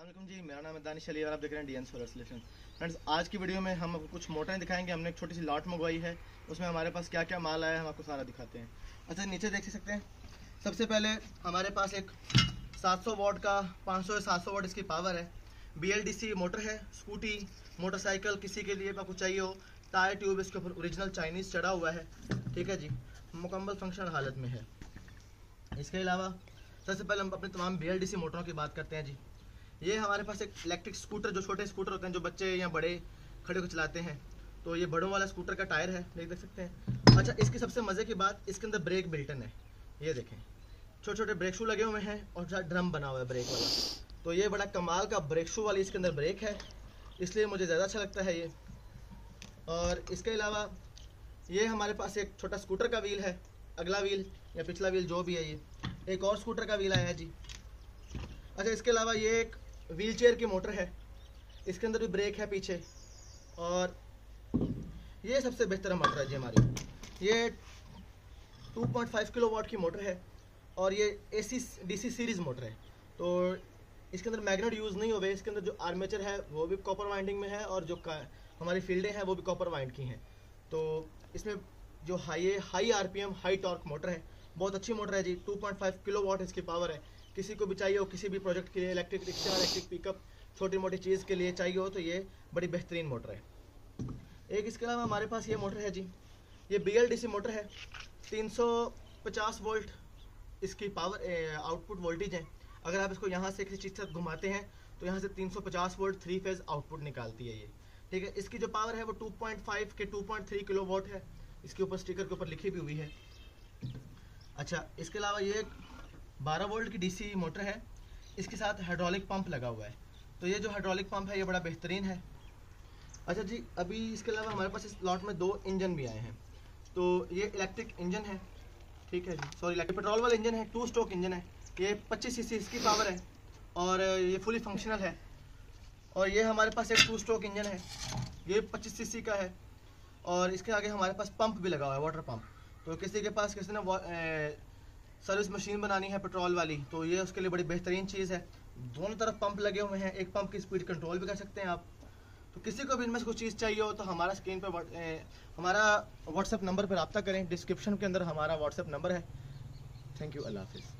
असलम जी, मेरा नाम है दानिश अली और आप देख रहे हैं D N solar solution friends, आज की वीडियो में हम आपको कुछ मोटरें दिखाएँगे। हमने एक छोटी सी लॉट मंगवाई है, उसमें हमारे पास क्या क्या माल आया है, हम आपको सारा दिखाते हैं। अच्छा नीचे देख सकते हैं। सबसे पहले हमारे पास एक 700 वॉट का 500 सौ या 700 वॉट इसकी पावर है। बीएलडीसी मोटर है, स्कूटी, मोटरसाइकिल, किसी के लिए आपको चाहिए हो, टायर ट्यूब इसके ऊपर ओरिजिनल चाइनीज़ चढ़ा हुआ है। ठीक है जी, मुकम्मल फ़ंक्शन हालत में है। इसके अलावा सबसे पहले हम अपने तमाम बीएलडीसी मोटरों की बात करते हैं जी। ये हमारे पास एक इलेक्ट्रिक स्कूटर जो छोटे स्कूटर होते हैं, जो बच्चे या बड़े खड़े को चलाते हैं। तो ये बड़ों वाला स्कूटर का टायर है, देख देख सकते हैं। अच्छा इसकी सबसे मज़े की बात, इसके अंदर ब्रेक बिल्टन है। ये देखें। छोटे छोटे ब्रेक शू लगे हुए हैं और ड्रम बना हुआ है ब्रेक वाला। तो ये बड़ा कमाल का ब्रेक शू वाली इसके अंदर ब्रेक है। इसलिए मुझे ज़्यादा अच्छा लगता है ये। और इसके अलावा ये हमारे पास एक छोटा स्कूटर का व्हील है। अगला व्हील या पिछला व्हील जो भी है ये। एक और स्कूटर का व्हील आया है जी। अच्छा इसके अलावा ये एक व्हील चेयर की मोटर है। इसके अंदर भी ब्रेक है पीछे। और ये सबसे बेहतर मोटर है जी हमारी। ये 2.5 किलो वाट की मोटर है और ये A C D C series motor है। तो इसके अंदर मैग्नेट यूज़ नहीं हो गए इसके अंदर जो आर्मेचर है, वो भी कॉपर वाइंडिंग में है और जो हमारी फील्डें हैं, वो भी कॉपर वाइंड की हैं। तो इसमें जो high high RPM high torque motor है। बहुत अच्छी मोटर है जी। 2.5 किलो वाट इसकी पावर है। किसी को भी चाहिए हो, किसी भी प्रोजेक्ट के लिए इलेक्ट्रिक रिक्शा इलेक्ट्रिक पिकअप छोटी मोटी चीज़ के लिए चाहिए हो तो ये बड़ी बेहतरीन मोटर है। एक इसके अलावा हमारे पास ये मोटर है जी। ये सी मोटर है। 350 वोल्ट इसकी पावर आउटपुट वोल्टेज है। अगर आप इसको यहाँ से किसी चीज़ से घुमाते हैं तो यहाँ से 350 वोल्ट थ्री फ़ेज़ आउटपुट निकालती है ये। ठीक है, इसकी जो पावर है वो 2.5 के 2.3 किलो वोट है। इसके ऊपर स्टिकर के ऊपर लिखी भी हुई है। अच्छा इसके अलावा ये 12 वोल्ट की डीसी मोटर है। इसके साथ हाइड्रोलिक पंप लगा हुआ है। तो ये जो हाइड्रोलिक पंप है, ये बड़ा बेहतरीन है। अच्छा जी, अभी इसके अलावा हमारे पास इस लॉट में दो इंजन भी आए हैं। तो ये इलेक्ट्रिक इंजन है। ठीक है जी। सॉरी इलेक्ट्रिक पेट्रोल वाला इंजन है टू स्ट्रोक इंजन है। ये पच्चीस सी इसकी पावर है और ये फुली फंक्शनल है। और ये हमारे पास एक टू स्ट्रोक इंजन है। ये पच्चीस सी का है। और इसके आगे हमारे पास पंप भी लगा हुआ है वाटर पंप तो किसी के पास किसी ने सर्विस मशीन बनानी है पेट्रोल वाली तो ये उसके लिए बड़ी बेहतरीन चीज़ है। दोनों तरफ़ पंप लगे हुए हैं, एक पंप की स्पीड कंट्रोल भी कर सकते हैं आप। तो किसी को भी इनमें से कुछ चीज़ चाहिए हो तो हमारा स्क्रीन पर हमारा व्हाट्सएप नंबर पर रबता करें। डिस्क्रिप्शन के अंदर हमारा व्हाट्सएप नंबर है। थैंक यू, अल्लाह हाफिज़।